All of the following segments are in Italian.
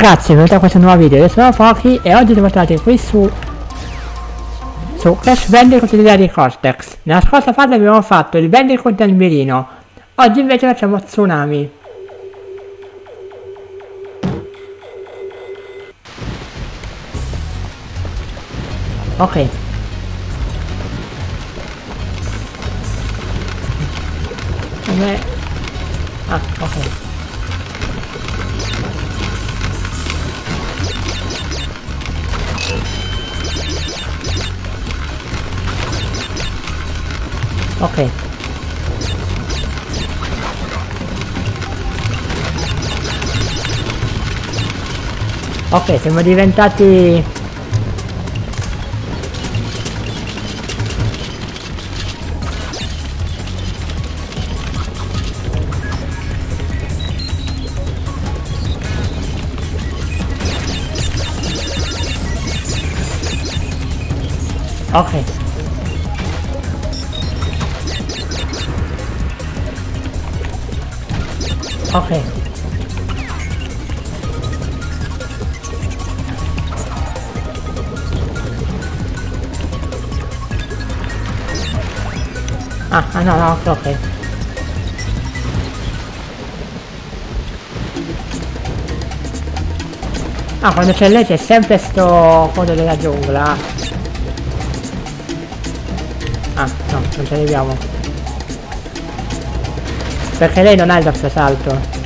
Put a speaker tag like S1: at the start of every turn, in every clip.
S1: ragazzi, benvenuti a questo nuovo video, io sono Pochi e oggi siamo tornati qui su su Crash Bandicoot di Cortex. Nella scorsa fase abbiamo fatto il Bandicoot del mirino, oggi invece facciamo Tsunami. Ok. Come... Ah, ok. Ok. Ok siamo diventati ok Ok. Ah, ah no, no, ok, ok. Ah, quando c'è lei c'è sempre sto coso della giungla. Ah, no, non ci arriviamo. Perché lei non ha il doppio salto.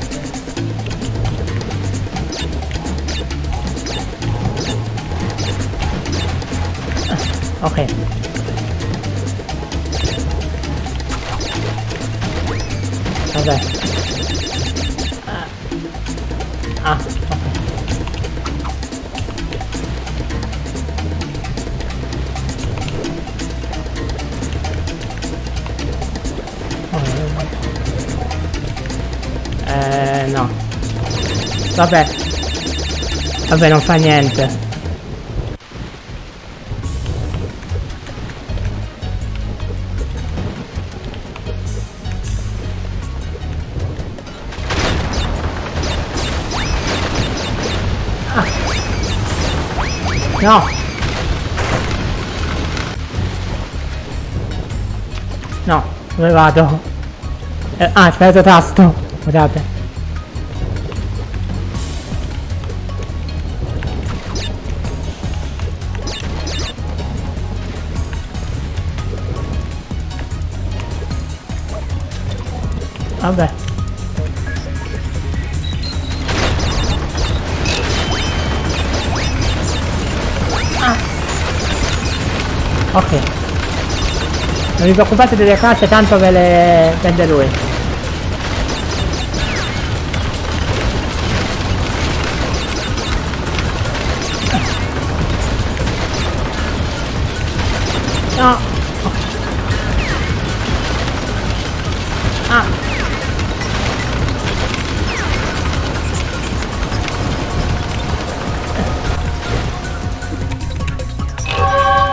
S1: ok. Vabbè. Eh, no. Vabbè. Vabbè, non fa niente. Ah. No. No, dove vado? Eh, ah, aspetta tasto. Guardate. Vabbè. Ah. Ok. Non vi preoccupate delle casse, tanto ve le prende lui. No.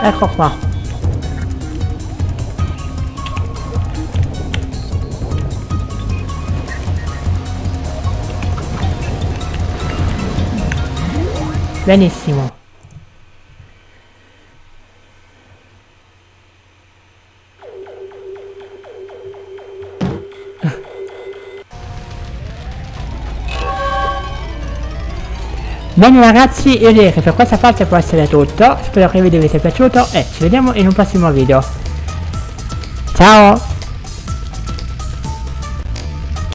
S1: Ecco qua. Benissimo. Bene ragazzi, io direi che per questa parte può essere tutto, spero che il video vi sia piaciuto e ci vediamo in un prossimo video. Ciao!